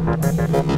Música